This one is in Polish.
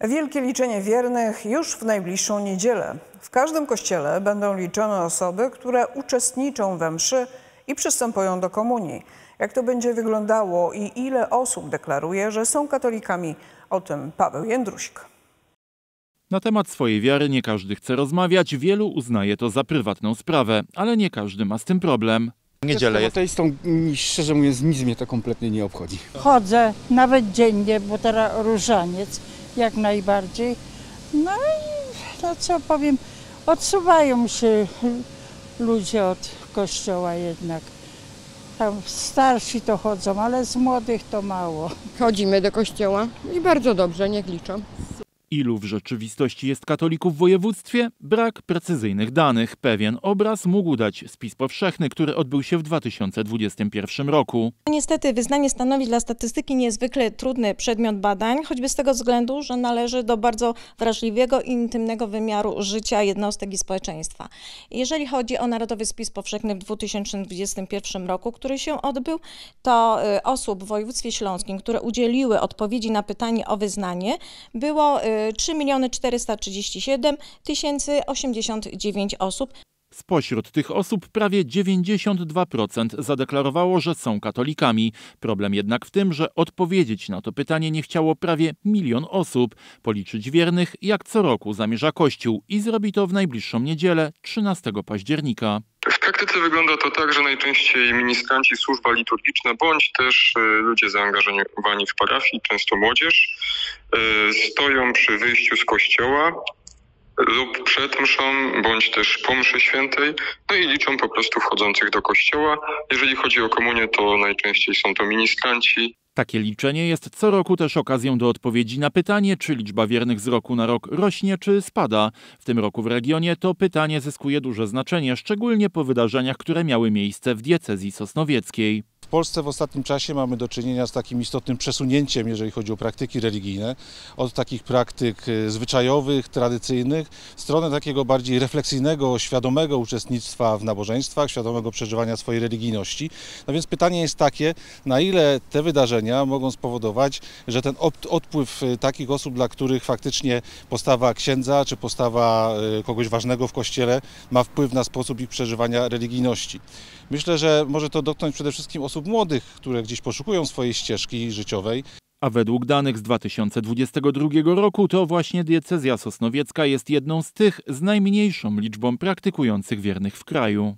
Wielkie liczenie wiernych już w najbliższą niedzielę. W każdym kościele będą liczone osoby, które uczestniczą we mszy i przystępują do komunii. Jak to będzie wyglądało i ile osób deklaruje, że są katolikami, o tym Paweł Jędruśk. Na temat swojej wiary nie każdy chce rozmawiać, wielu uznaje to za prywatną sprawę, ale nie każdy ma z tym problem. Niedzielę jest. Ateistą, szczerze mówiąc, nic mnie to kompletnie nie obchodzi. Chodzę nawet dziennie, bo teraz różaniec jak najbardziej. No i to co powiem, odsuwają się ludzie od kościoła jednak. Tam starsi to chodzą, ale z młodych to mało. Chodzimy do kościoła i bardzo dobrze, niech liczą. Ilu w rzeczywistości jest katolików w województwie? Brak precyzyjnych danych. Pewien obraz mógł dać spis powszechny, który odbył się w 2021 roku. Niestety wyznanie stanowi dla statystyki niezwykle trudny przedmiot badań, choćby z tego względu, że należy do bardzo wrażliwego i intymnego wymiaru życia jednostek i społeczeństwa. Jeżeli chodzi o Narodowy Spis Powszechny w 2021 roku, który się odbył, to y, osób w województwie śląskim, które udzieliły odpowiedzi na pytanie o wyznanie, było y, 3 437 089 osób. Spośród tych osób prawie 92% zadeklarowało, że są katolikami. Problem jednak w tym, że odpowiedzieć na to pytanie nie chciało prawie milion osób. Policzyć wiernych jak co roku zamierza Kościół i zrobi to w najbliższą niedzielę 13 października. Wygląda to tak, że najczęściej ministranci, służba liturgiczna, bądź też y, ludzie zaangażowani w parafii, często młodzież, y, stoją przy wyjściu z kościoła lub przed mszą, bądź też po mszy świętej, no i liczą po prostu wchodzących do kościoła. Jeżeli chodzi o komunię, to najczęściej są to ministranci. Takie liczenie jest co roku też okazją do odpowiedzi na pytanie, czy liczba wiernych z roku na rok rośnie czy spada. W tym roku w regionie to pytanie zyskuje duże znaczenie, szczególnie po wydarzeniach, które miały miejsce w diecezji sosnowieckiej. W Polsce w ostatnim czasie mamy do czynienia z takim istotnym przesunięciem, jeżeli chodzi o praktyki religijne, od takich praktyk y, zwyczajowych, tradycyjnych, w stronę takiego bardziej refleksyjnego, świadomego uczestnictwa w nabożeństwach, świadomego przeżywania swojej religijności. No więc pytanie jest takie, na ile te wydarzenia mogą spowodować, że ten odpływ y, takich osób, dla których faktycznie postawa księdza czy postawa y, kogoś ważnego w kościele ma wpływ na sposób ich przeżywania religijności. Myślę, że może to dotknąć przede wszystkim osób młodych, które gdzieś poszukują swojej ścieżki życiowej. A według danych z 2022 roku to właśnie diecezja sosnowiecka jest jedną z tych z najmniejszą liczbą praktykujących wiernych w kraju.